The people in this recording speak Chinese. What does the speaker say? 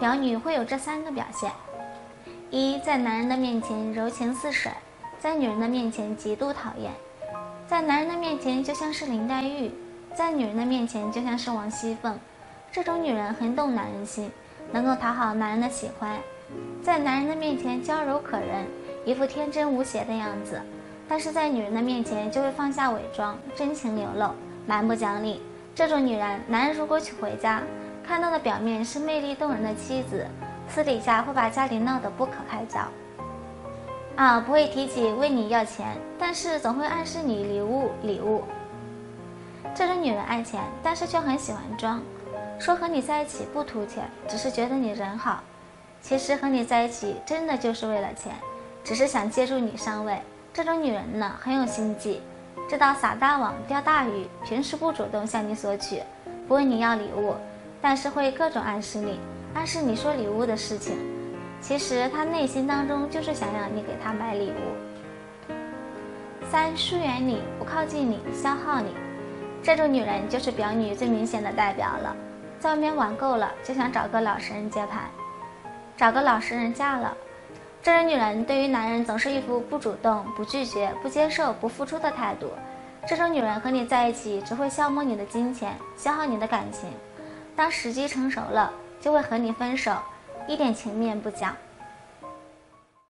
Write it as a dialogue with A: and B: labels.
A: 表女会有这三个表现：一，在男人的面前柔情似水，在女人的面前极度讨厌；在男人的面前就像是林黛玉，在女人的面前就像是王熙凤。这种女人很懂男人心，能够讨好男人的喜欢，在男人的面前娇柔可人，一副天真无邪的样子；但是在女人的面前就会放下伪装，真情流露，蛮不讲理。这种女人，男人如果娶回家，看到的表面是魅力动人的妻子，私底下会把家里闹得不可开交。啊，不会提起问你要钱，但是总会暗示你礼物礼物。这种女人爱钱，但是却很喜欢装。说和你在一起不图钱，只是觉得你人好。其实和你在一起真的就是为了钱，只是想借助你上位。这种女人呢，很有心计，知道撒大网钓大鱼。平时不主动向你索取，不问你要礼物，但是会各种暗示你，暗示你说礼物的事情。其实她内心当中就是想要你给她买礼物。三疏远你，不靠近你，消耗你。这种女人就是表女最明显的代表了。在外面玩够了，就想找个老实人接盘，找个老实人嫁了。这种女人对于男人总是一副不主动、不拒绝、不接受、不付出的态度。这种女人和你在一起，只会消磨你的金钱，消耗你的感情。当时机成熟了，就会和你分手，一点情面不讲。